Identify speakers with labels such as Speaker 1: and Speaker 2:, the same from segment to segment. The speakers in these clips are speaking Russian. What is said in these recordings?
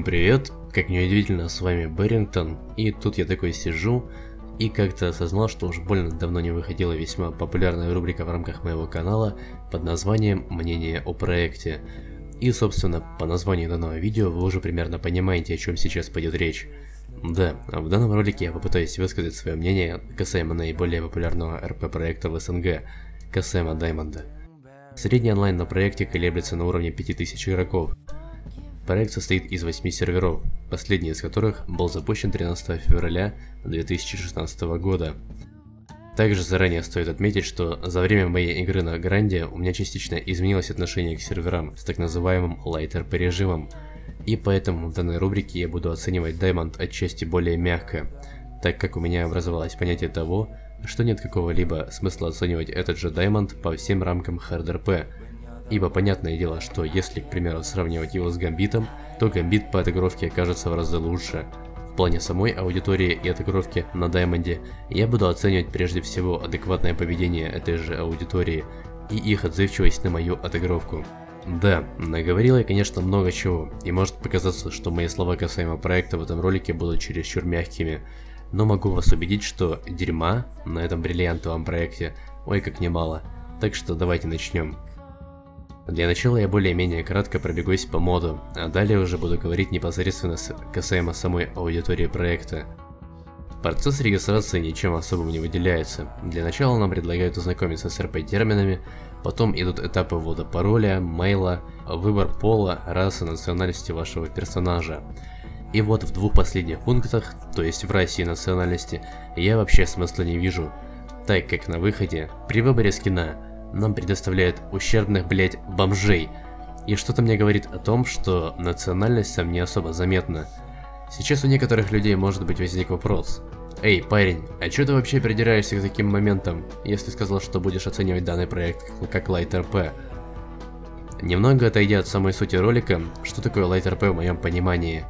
Speaker 1: Всем привет, как неудивительно, с вами Берингтон, и тут я такой сижу, и как-то осознал, что уж больно давно не выходила весьма популярная рубрика в рамках моего канала под названием «Мнение о проекте». И, собственно, по названию данного видео вы уже примерно понимаете, о чем сейчас пойдет речь. Да, в данном ролике я попытаюсь высказать свое мнение касаемо наиболее популярного РП проекта в СНГ, касаемо Даймонда. Средний онлайн на проекте колеблется на уровне 5000 игроков. Проект состоит из 8 серверов, последний из которых был запущен 13 февраля 2016 года. Также заранее стоит отметить, что за время моей игры на Гранде у меня частично изменилось отношение к серверам с так называемым Lighter по режимам, и поэтому в данной рубрике я буду оценивать Diamond отчасти более мягко, так как у меня образовалось понятие того, что нет какого-либо смысла оценивать этот же Diamond по всем рамкам HardRP, ибо понятное дело, что если, к примеру, сравнивать его с Гамбитом, то Гамбит по отыгровке окажется в разы лучше, в плане самой аудитории и отыгровки на Даймонде, я буду оценивать прежде всего адекватное поведение этой же аудитории и их отзывчивость на мою отыгровку. Да, наговорил я, конечно, много чего, и может показаться, что мои слова касаемо проекта в этом ролике будут чересчур мягкими, но могу вас убедить, что дерьма на этом бриллиантовом проекте ой как немало, так что давайте начнем. Для начала я более-менее кратко пробегусь по моду, а далее уже буду говорить непосредственно касаемо самой аудитории проекта. Процесс регистрации ничем особым не выделяется. Для начала нам предлагают ознакомиться с РП-терминами, потом идут этапы ввода пароля, мейла, выбор пола, расы, национальности вашего персонажа. И вот в двух последних пунктах, то есть в расе и национальности, я вообще смысла не вижу, так как на выходе, при выборе скина, нам предоставляет ущербных, блять, бомжей. И что-то мне говорит о том, что национальность там не особо заметна. Сейчас у некоторых людей может быть возник вопрос. Эй, парень, а чё ты вообще придираешься к таким моментам, если сказал, что будешь оценивать данный проект как Light RP? Немного отойдя от самой сути ролика, что такое Light RP в моем понимании.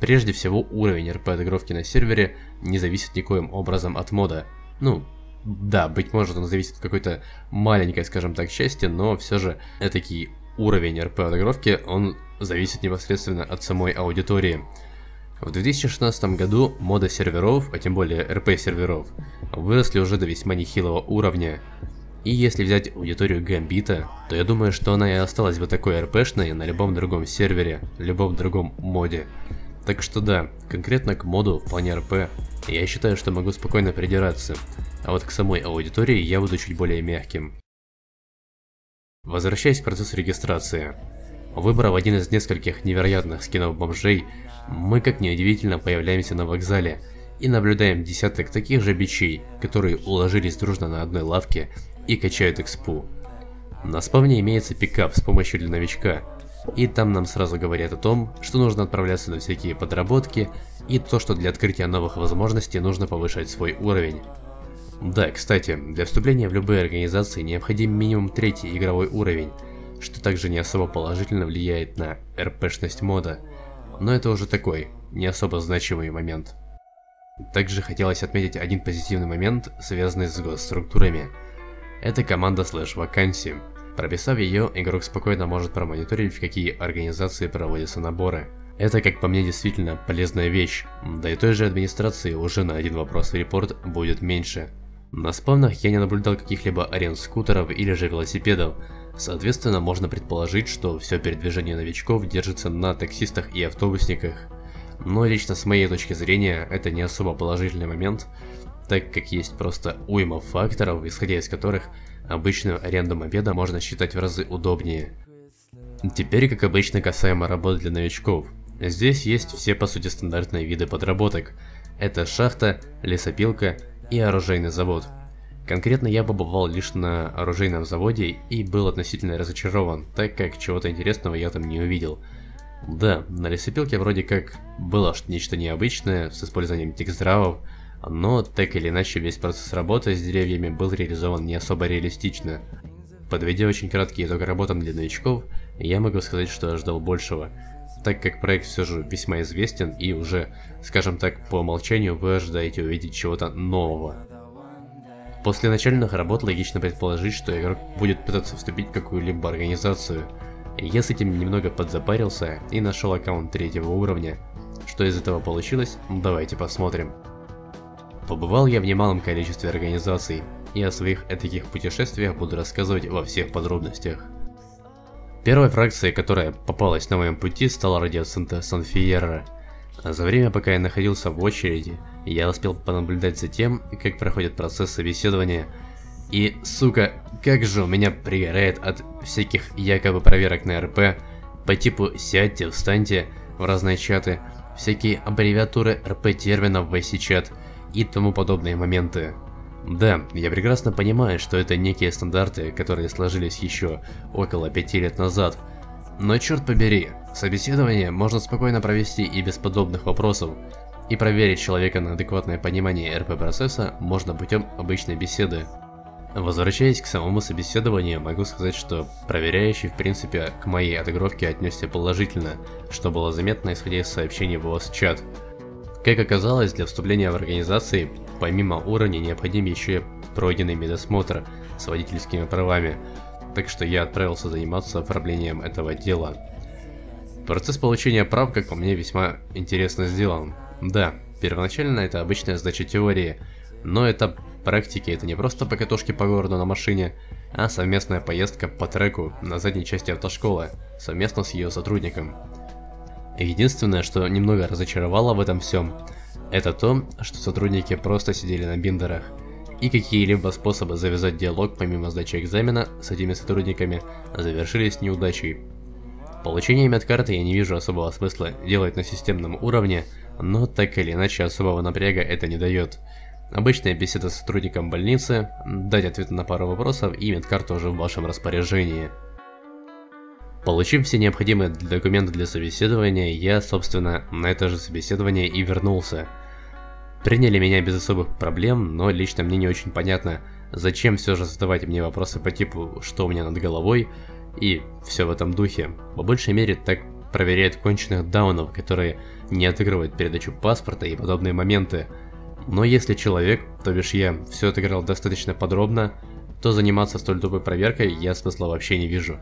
Speaker 1: Прежде всего, уровень RP отыгровки на сервере не зависит никоим образом от мода. Ну, да, быть может он зависит от какой-то маленькой, скажем так, части, но все же этакий уровень РП отыгровки, он зависит непосредственно от самой аудитории. В 2016 году мода серверов, а тем более РП серверов, выросли уже до весьма нехилого уровня. И если взять аудиторию Гамбита, то я думаю, что она и осталась бы такой РПшной на любом другом сервере, любом другом моде. Так что да, конкретно к моду в плане РП, я считаю, что могу спокойно придираться, а вот к самой аудитории я буду чуть более мягким. Возвращаясь к процессу регистрации. Выбрав один из нескольких невероятных скинов бомжей, мы, как неудивительно, появляемся на вокзале и наблюдаем десяток таких же бичей, которые уложились дружно на одной лавке и качают экспу. На спавне имеется пикап с помощью для новичка, и там нам сразу говорят о том, что нужно отправляться на всякие подработки, и то, что для открытия новых возможностей нужно повышать свой уровень. Да, кстати, для вступления в любые организации необходим минимум третий игровой уровень, что также не особо положительно влияет на РПшность мода, но это уже такой, не особо значимый момент. Также хотелось отметить один позитивный момент, связанный с госструктурами. Это команда слэш вакансии. Прописав ее, игрок спокойно может промониторить, в какие организации проводятся наборы. Это, как по мне, действительно полезная вещь, да и той же администрации уже на один вопрос в репорт будет меньше. На спавнах я не наблюдал каких-либо аренд скутеров или же велосипедов, соответственно можно предположить, что все передвижение новичков держится на таксистах и автобусниках. Но лично с моей точки зрения это не особо положительный момент, так как есть просто уйма факторов, исходя из которых обычную аренду мопеда можно считать в разы удобнее. Теперь, как обычно, касаемо работы для новичков. Здесь есть все по сути стандартные виды подработок. Это шахта, лесопилка, и оружейный завод. Конкретно я побывал лишь на оружейном заводе и был относительно разочарован, так как чего-то интересного я там не увидел. Да, на лесопилке вроде как было нечто необычное с использованием текстравов, но так или иначе весь процесс работы с деревьями был реализован не особо реалистично. Подведя очень краткий итог работам для новичков, я могу сказать, что ожидал большего, так как проект все же весьма известен и уже, скажем так, по умолчанию вы ожидаете увидеть чего-то нового. После начальных работ логично предположить, что игрок будет пытаться вступить в какую-либо организацию. Я с этим немного подзапарился и нашел аккаунт третьего уровня. Что из этого получилось, давайте посмотрим. Побывал я в немалом количестве организаций, и о своих таких путешествиях буду рассказывать во всех подробностях. Первой фракцией, которая попалась на моем пути, стала радиоцентр Сан-Фиерро. За время, пока я находился в очереди, я успел понаблюдать за тем, как проходит процесс собеседования. И, сука, как же у меня пригорает от всяких якобы проверок на РП по типу «сядьте», «встаньте» в разные чаты, всякие аббревиатуры РП-терминов в IC-чат и тому подобные моменты. Да, я прекрасно понимаю, что это некие стандарты, которые сложились еще около пяти лет назад. Но черт побери, собеседование можно спокойно провести и без подобных вопросов. И проверить человека на адекватное понимание РП-процесса можно путем обычной беседы. Возвращаясь к самому собеседованию, могу сказать, что проверяющий в принципе к моей отыгровке отнесся положительно, что было заметно исходя из сообщений в ВОС-чат. Как оказалось, для вступления в организации помимо уровня необходим еще пройденный медосмотр с водительскими правами, так что я отправился заниматься оформлением этого дела. Процесс получения прав, как по мне, весьма интересно сделан. Да, первоначально это обычная сдача теории, но это практики это не просто покатушки по городу на машине, а совместная поездка по треку на задней части автошколы, совместно с ее сотрудником. Единственное, что немного разочаровало в этом всем, это то, что сотрудники просто сидели на биндерах, и какие-либо способы завязать диалог помимо сдачи экзамена с этими сотрудниками завершились неудачей. Получение медкарты я не вижу особого смысла делать на системном уровне, но так или иначе особого напряга это не дает. Обычная беседа с сотрудником больницы, дать ответы на пару вопросов и медкарта уже в вашем распоряжении. Получив все необходимые документы для собеседования, я, собственно, на это же собеседование и вернулся – Приняли меня без особых проблем, но лично мне не очень понятно, зачем все же задавать мне вопросы по типу «что у меня над головой?» и все в этом духе. По большей мере так проверяют конченых даунов, которые не отыгрывают передачу паспорта и подобные моменты. Но если человек, то бишь я, все отыграл достаточно подробно, то заниматься столь тупой проверкой я смысла вообще не вижу.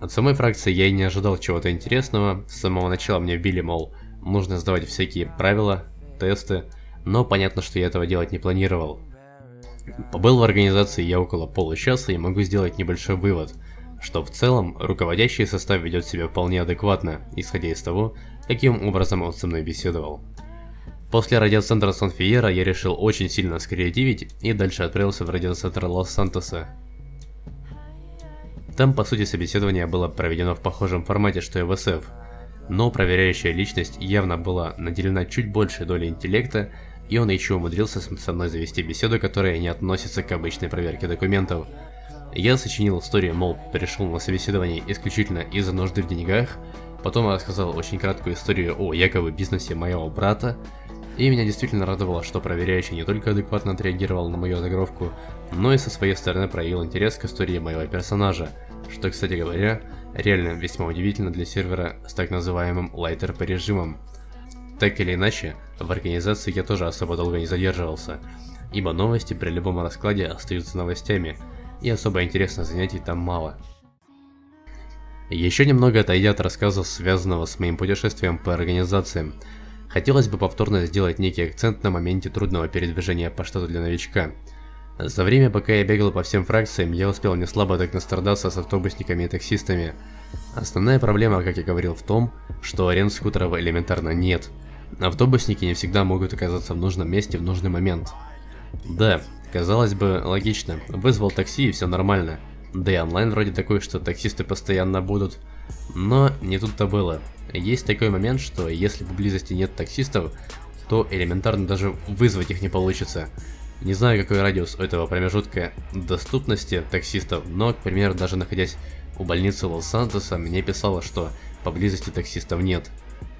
Speaker 1: От самой фракции я и не ожидал чего-то интересного, с самого начала мне били, мол, нужно сдавать всякие правила, тесты, но понятно, что я этого делать не планировал. Побыл в организации я около получаса и могу сделать небольшой вывод, что в целом руководящий состав ведет себя вполне адекватно, исходя из того, каким образом он со мной беседовал. После радиоцентра Сан-Фиера я решил очень сильно скреативить и дальше отправился в радиоцентр Лос-Сантоса. Там, по сути, собеседование было проведено в похожем формате, что и в СФ, но проверяющая личность явно была наделена чуть большей долей интеллекта, и он еще умудрился со мной завести беседу, которая не относится к обычной проверке документов. Я сочинил историю, мол, пришел на собеседование исключительно из-за нужды в деньгах, потом рассказал очень краткую историю о якобы бизнесе моего брата, и меня действительно радовало, что проверяющий не только адекватно отреагировал на мою отыгровку, но и со своей стороны проявил интерес к истории моего персонажа, что, кстати говоря, реально весьма удивительно для сервера с так называемым лайтер по режимом. Так или иначе, в организации я тоже особо долго не задерживался, ибо новости при любом раскладе остаются новостями, и особо интересных занятий там мало. Еще немного отойдя от рассказов, связанного с моим путешествием по организациям, хотелось бы повторно сделать некий акцент на моменте трудного передвижения по штату для новичка – за время, пока я бегал по всем фракциям, я успел не слабо так настрадаться с автобусниками и таксистами. Основная проблема, как я говорил, в том, что аренд скутеров элементарно нет. Автобусники не всегда могут оказаться в нужном месте в нужный момент. Да, казалось бы, логично, вызвал такси и все нормально. Да и онлайн вроде такой, что таксисты постоянно будут. Но не тут-то было. Есть такой момент, что если поблизости нет таксистов, то элементарно даже вызвать их не получится. Не знаю, какой радиус у этого промежутка доступности таксистов, но, к примеру, даже находясь у больницы Лос-Сантоса, мне писало, что поблизости таксистов нет.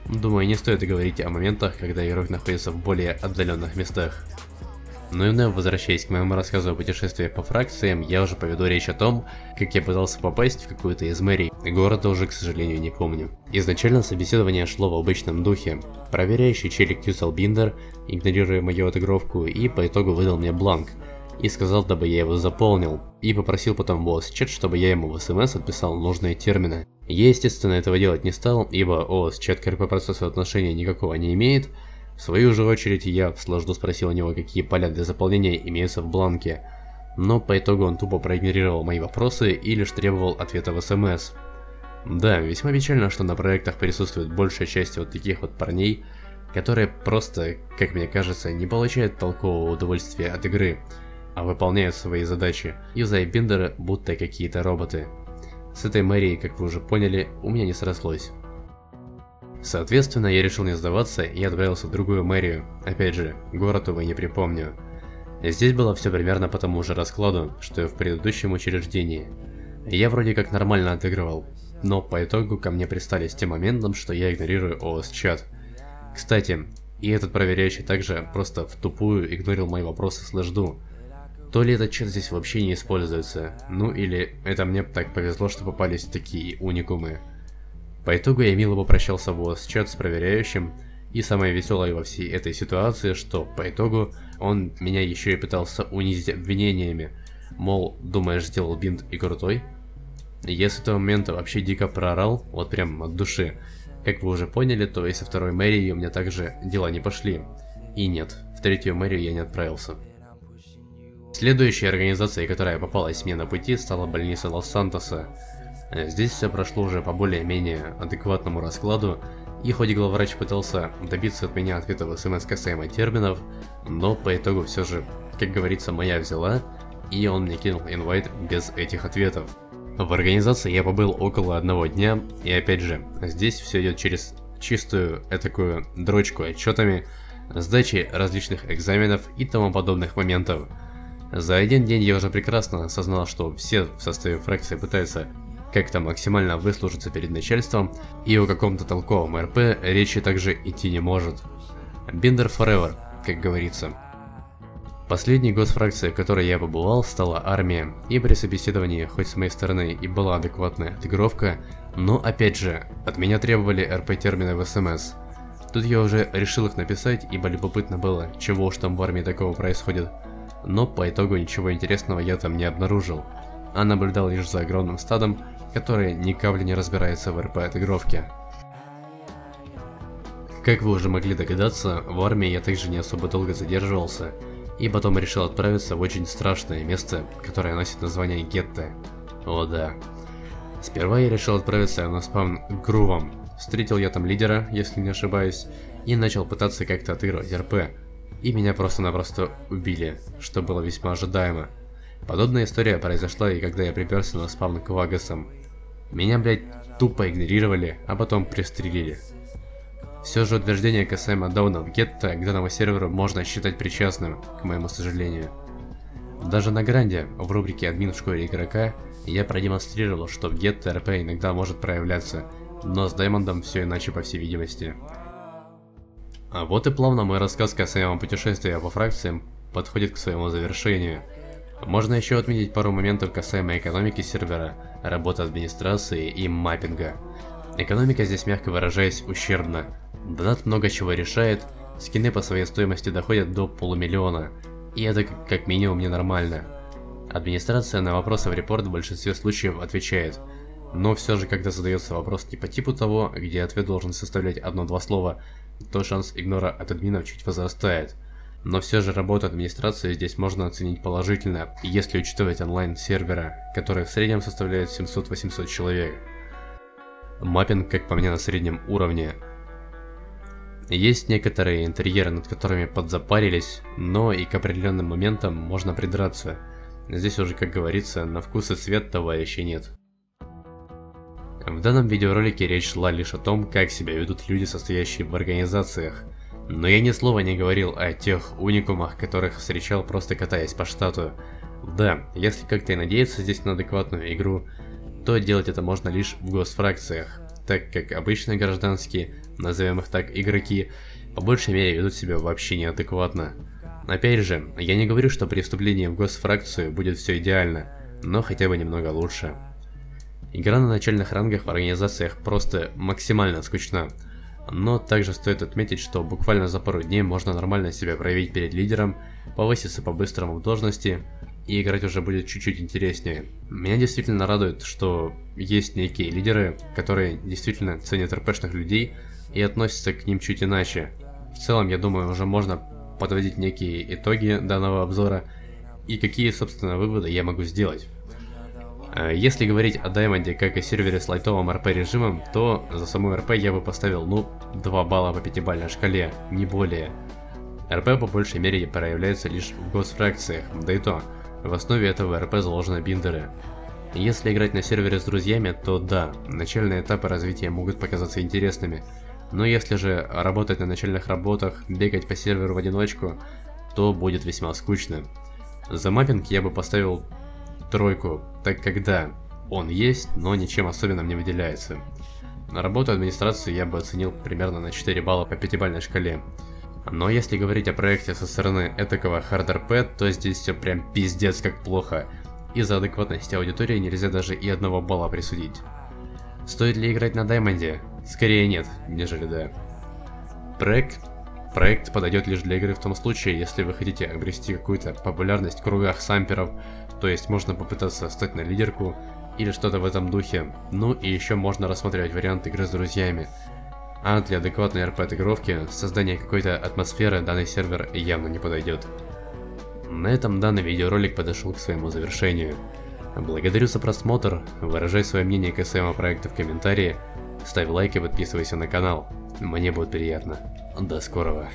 Speaker 1: Думаю, не стоит говорить о моментах, когда игрок находится в более отдаленных местах. Ну и вновь возвращаясь к моему рассказу о путешествии по фракциям, я уже поведу речь о том, как я пытался попасть в какую-то из мэрий. Города уже, к сожалению, не помню. Изначально собеседование шло в обычном духе. Проверяющий челик юзал биндер, игнорируя мою отыгровку, и по итогу выдал мне бланк. и сказал, дабы я его заполнил, и попросил потом OS чат, чтобы я ему в смс отписал нужные термины. Я, естественно, этого делать не стал, ибо OS чат к РП-процессу отношения никакого не имеет. В свою же очередь я в спросил у него, какие поля для заполнения имеются в бланке. Но по итогу он тупо проигнорировал мои вопросы и лишь требовал ответа в смс. Да, весьма печально, что на проектах присутствует большая часть вот таких вот парней, которые просто, как мне кажется, не получают толкового удовольствия от игры, а выполняют свои задачи, юзая биндеры будто какие-то роботы. С этой мэрией, как вы уже поняли, у меня не срослось. Соответственно, я решил не сдаваться и отправился в другую мэрию. Опять же, город, увы, не припомню. Здесь было все примерно по тому же раскладу, что и в предыдущем учреждении. Я вроде как нормально отыгрывал, но по итогу ко мне пристали с тем моментом, что я игнорирую OS-чат. Кстати, и этот проверяющий также просто в тупую игнорил мои вопросы с лэжду. То ли этот чат здесь вообще не используется, ну или это мне так повезло, что попались такие уникумы. По итогу я мило попрощался в OS-чат с проверяющим, и самое веселое во всей этой ситуации, что по итогу он меня еще и пытался унизить обвинениями, мол, думаешь сделал бинт и крутой? Я с этого момента вообще дико проорал, вот прям от души. Как вы уже поняли, то и со второй мэрией у меня также дела не пошли. И нет, в третью мэрию я не отправился. Следующей организацией, которая попалась мне на пути, стала больница Лос-Сантоса. Здесь все прошло уже по более-менее адекватному раскладу, и хоть главврач пытался добиться от меня ответа в смс касаемо терминов, но по итогу все же, как говорится, моя взяла, и он мне кинул инвайт без этих ответов. В организации я побыл около одного дня, и опять же, здесь все идет через чистую такую дрочку отчетами, сдачи различных экзаменов и тому подобных моментов. За один день я уже прекрасно осознал, что все в составе фракции пытаются как-то максимально выслужиться перед начальством, и о каком-то толковом РП речи также идти не может. Биндер forever, как говорится. Последний год фракции, в которой я побывал, стала армия, и при собеседовании, хоть с моей стороны и была адекватная отыгровка, но опять же, от меня требовали РП-термины в СМС. Тут я уже решил их написать, ибо любопытно было, чего уж там в армии такого происходит. Но по итогу ничего интересного я там не обнаружил, а наблюдал лишь за огромным стадом, который ни капли не разбирается в РП-отыгровке. Как вы уже могли догадаться, в армии я также не особо долго задерживался, и потом решил отправиться в очень страшное место, которое носит название Гетто. О да. Сперва я решил отправиться на спам к Грувам. Встретил я там лидера, если не ошибаюсь, и начал пытаться как-то отыгрывать РП. И меня просто-напросто убили, что было весьма ожидаемо. Подобная история произошла и когда я приперся на спам к Вагасам. Меня, блять, тупо игнорировали, а потом пристрелили. Все же утверждение касаемо дауна в гетто к данному серверу можно считать причастным, к моему сожалению. Даже на гранде, в рубрике «Админ в школе игрока», я продемонстрировал, что в гетто РП иногда может проявляться, но с Даймондом все иначе по всей видимости. А вот и плавно мой рассказ касаемо путешествия по фракциям подходит к своему завершению. Можно еще отметить пару моментов касаемо экономики сервера, работы администрации и маппинга. Экономика здесь, мягко выражаясь, ущербна. Донат много чего решает, скины по своей стоимости доходят до полумиллиона, и это как минимум ненормально. Администрация на вопросы в репорт в большинстве случаев отвечает, но все же, когда задается вопрос не по типу того, где ответ должен составлять одно-два слова, то шанс игнора от админов чуть возрастает. Но все же работу администрации здесь можно оценить положительно, если учитывать онлайн сервера, который в среднем составляет 700-800 человек. Маппинг, как по мне, на среднем уровне. Есть некоторые интерьеры, над которыми подзапарились, но и к определенным моментам можно придраться. Здесь уже, как говорится, на вкус и цвет товарищей нет. В данном видеоролике речь шла лишь о том, как себя ведут люди, состоящие в организациях. Но я ни слова не говорил о тех уникумах, которых встречал просто катаясь по штату. Да, если как-то и надеяться здесь на адекватную игру, то делать это можно лишь в госфракциях, так как обычные гражданские, назовем их так, игроки, по большей мере ведут себя вообще неадекватно. Опять же, я не говорю, что при вступлении в госфракцию будет все идеально, но хотя бы немного лучше. Игра на начальных рангах в организациях просто максимально скучна. Но также стоит отметить, что буквально за пару дней можно нормально себя проявить перед лидером, повыситься по-быстрому в должности, и играть уже будет чуть-чуть интереснее. Меня действительно радует, что есть некие лидеры, которые действительно ценят РПшных людей и относятся к ним чуть иначе. В целом, я думаю, уже можно подводить некие итоги данного обзора и какие, собственно, выводы я могу сделать. Э, если говорить о Даймонде как о сервере с лайтовым РП режимом, то за саму РП я бы поставил, ну, 2 балла по 5 бальной шкале, не более. РП по большей мере проявляется лишь в госфракциях, да и то, в основе этого РП заложены биндеры. Если играть на сервере с друзьями, то да, начальные этапы развития могут показаться интересными, но если же работать на начальных работах, бегать по серверу в одиночку, то будет весьма скучно. За mapping я бы поставил тройку, так как да, он есть, но ничем особенным не выделяется. На работу администрации я бы оценил примерно на 4 балла по 5-бальной шкале. Но если говорить о проекте со стороны этакого hard RP, то здесь все прям пиздец как плохо. И за адекватность аудитории нельзя даже и одного балла присудить. Стоит ли играть на Даймонде? Скорее нет, нежели да. Проект, проект подойдет лишь для игры в том случае, если вы хотите обрести какую-то популярность в кругах самперов, то есть можно попытаться стать на лидерку или что-то в этом духе. Ну и еще можно рассматривать вариант игры с друзьями. А для адекватной РП-отыгровки создание какой-то атмосферы данный сервер явно не подойдет. На этом данный видеоролик подошел к своему завершению. Благодарю за просмотр, выражай свое мнение касаемо проекта в комментарии, ставь лайк и подписывайся на канал, мне будет приятно. До скорого.